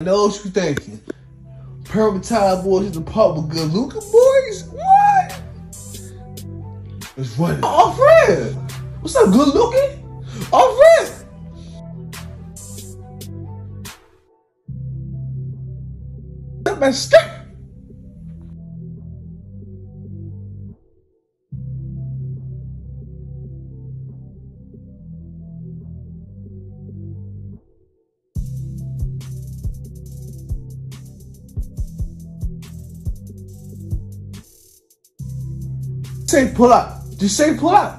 I know what you thinking. Perfect Timing boys in the pub with good looking boys? What? It's funny. Oh, Fred! What's up, good looking? Oh, Fred! That man Say pull up. Just say pull up.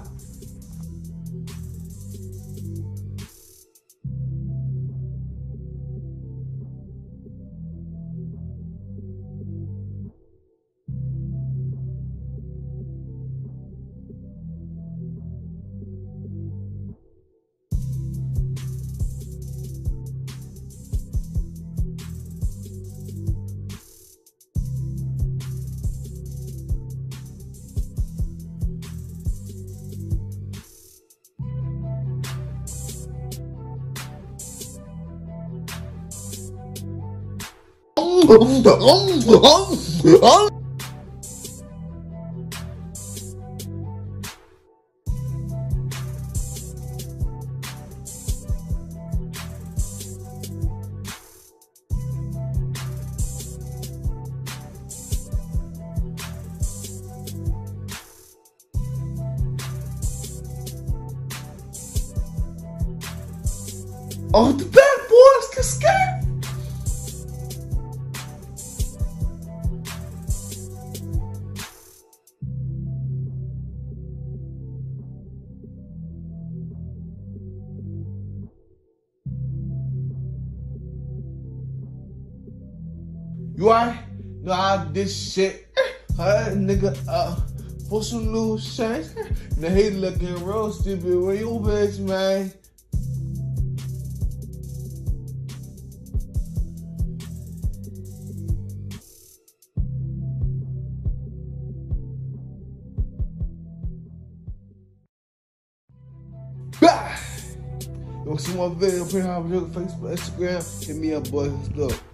Oh, the bad You alright? Nah, this shit. Huh, nigga, uh, for some new shit. Now he looking real stupid. Where you bitch, man? Bah! You want to see more video? Put it on Facebook, Instagram. Hit me up, boys. Let's go.